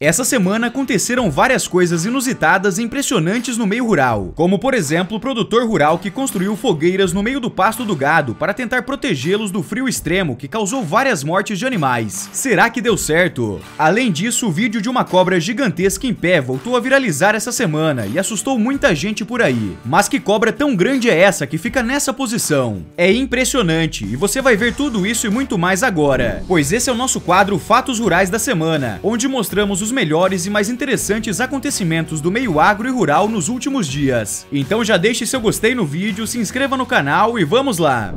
Essa semana aconteceram várias coisas inusitadas e impressionantes no meio rural, como por exemplo o produtor rural que construiu fogueiras no meio do pasto do gado para tentar protegê-los do frio extremo que causou várias mortes de animais. Será que deu certo? Além disso, o vídeo de uma cobra gigantesca em pé voltou a viralizar essa semana e assustou muita gente por aí. Mas que cobra tão grande é essa que fica nessa posição? É impressionante e você vai ver tudo isso e muito mais agora, pois esse é o nosso quadro Fatos Rurais da Semana, onde mostramos os os melhores e mais interessantes acontecimentos do meio agro e rural nos últimos dias. Então já deixe seu gostei no vídeo, se inscreva no canal e vamos lá!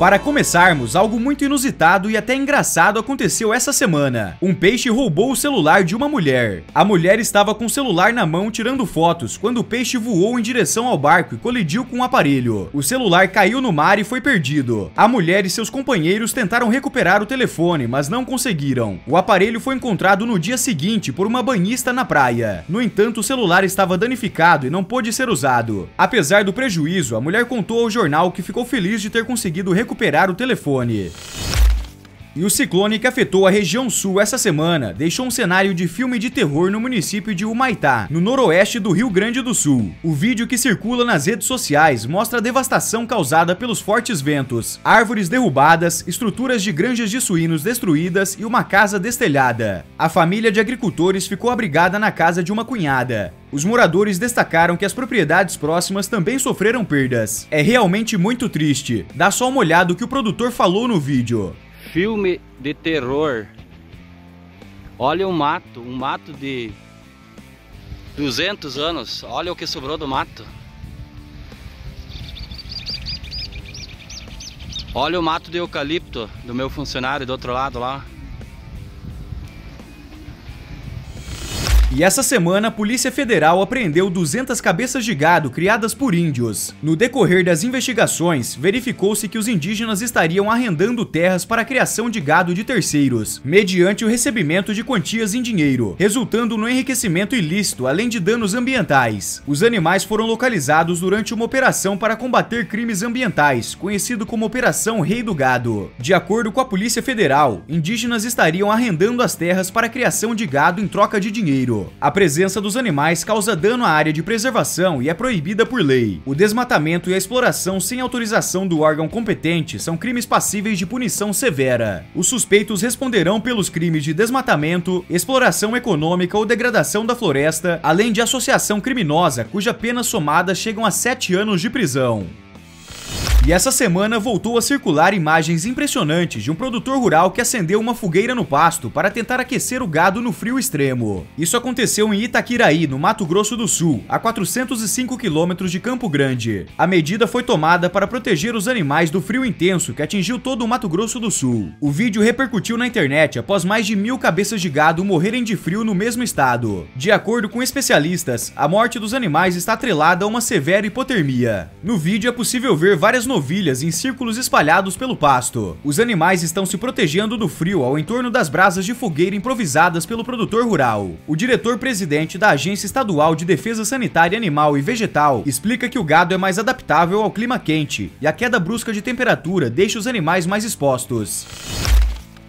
Para começarmos, algo muito inusitado e até engraçado aconteceu essa semana. Um peixe roubou o celular de uma mulher. A mulher estava com o celular na mão tirando fotos quando o peixe voou em direção ao barco e colidiu com o aparelho. O celular caiu no mar e foi perdido. A mulher e seus companheiros tentaram recuperar o telefone, mas não conseguiram. O aparelho foi encontrado no dia seguinte por uma banhista na praia. No entanto, o celular estava danificado e não pôde ser usado. Apesar do prejuízo, a mulher contou ao jornal que ficou feliz de ter conseguido recuperar recuperar o telefone. E o ciclone que afetou a região sul essa semana deixou um cenário de filme de terror no município de Humaitá, no noroeste do Rio Grande do Sul. O vídeo que circula nas redes sociais mostra a devastação causada pelos fortes ventos, árvores derrubadas, estruturas de granjas de suínos destruídas e uma casa destelhada. A família de agricultores ficou abrigada na casa de uma cunhada. Os moradores destacaram que as propriedades próximas também sofreram perdas. É realmente muito triste. Dá só uma olhada o que o produtor falou no vídeo filme de terror. Olha o mato, um mato de 200 anos. Olha o que sobrou do mato. Olha o mato de eucalipto do meu funcionário do outro lado lá. E essa semana a Polícia Federal apreendeu 200 cabeças de gado criadas por índios. No decorrer das investigações, verificou-se que os indígenas estariam arrendando terras para a criação de gado de terceiros, mediante o recebimento de quantias em dinheiro, resultando no enriquecimento ilícito, além de danos ambientais. Os animais foram localizados durante uma operação para combater crimes ambientais, conhecido como Operação Rei do Gado. De acordo com a Polícia Federal, indígenas estariam arrendando as terras para a criação de gado em troca de dinheiro. A presença dos animais causa dano à área de preservação e é proibida por lei. O desmatamento e a exploração sem autorização do órgão competente são crimes passíveis de punição severa. Os suspeitos responderão pelos crimes de desmatamento, exploração econômica ou degradação da floresta, além de associação criminosa, cuja pena somada chegam a 7 anos de prisão. E essa semana voltou a circular imagens impressionantes de um produtor rural que acendeu uma fogueira no pasto para tentar aquecer o gado no frio extremo. Isso aconteceu em Itaquiraí, no Mato Grosso do Sul, a 405 quilômetros de Campo Grande. A medida foi tomada para proteger os animais do frio intenso que atingiu todo o Mato Grosso do Sul. O vídeo repercutiu na internet após mais de mil cabeças de gado morrerem de frio no mesmo estado. De acordo com especialistas, a morte dos animais está atrelada a uma severa hipotermia. No vídeo é possível ver várias novilhas em círculos espalhados pelo pasto. Os animais estão se protegendo do frio ao entorno das brasas de fogueira improvisadas pelo produtor rural. O diretor-presidente da Agência Estadual de Defesa Sanitária Animal e Vegetal explica que o gado é mais adaptável ao clima quente e a queda brusca de temperatura deixa os animais mais expostos.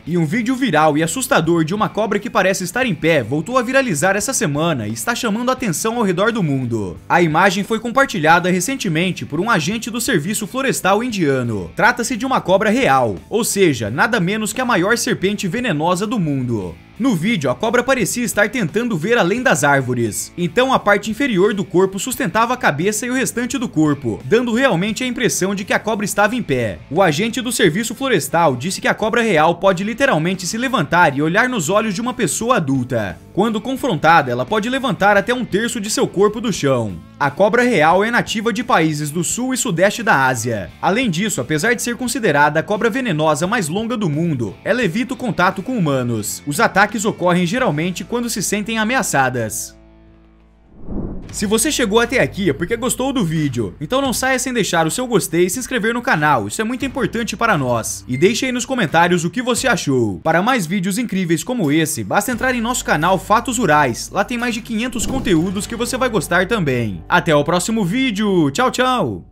E um vídeo viral e assustador de uma cobra que parece estar em pé voltou a viralizar essa semana e está chamando atenção ao redor do mundo. A imagem foi compartilhada recentemente por um agente do Serviço Florestal Indiano. Trata-se de uma cobra real, ou seja, nada menos que a maior serpente venenosa do mundo. No vídeo, a cobra parecia estar tentando ver além das árvores, então a parte inferior do corpo sustentava a cabeça e o restante do corpo, dando realmente a impressão de que a cobra estava em pé. O agente do serviço florestal disse que a cobra real pode literalmente se levantar e olhar nos olhos de uma pessoa adulta. Quando confrontada, ela pode levantar até um terço de seu corpo do chão. A cobra real é nativa de países do sul e sudeste da Ásia. Além disso, apesar de ser considerada a cobra venenosa mais longa do mundo, ela evita o contato com humanos. Os ataques ocorrem geralmente quando se sentem ameaçadas. Se você chegou até aqui é porque gostou do vídeo, então não saia sem deixar o seu gostei e se inscrever no canal, isso é muito importante para nós. E deixe aí nos comentários o que você achou. Para mais vídeos incríveis como esse, basta entrar em nosso canal Fatos Rurais, lá tem mais de 500 conteúdos que você vai gostar também. Até o próximo vídeo, tchau tchau!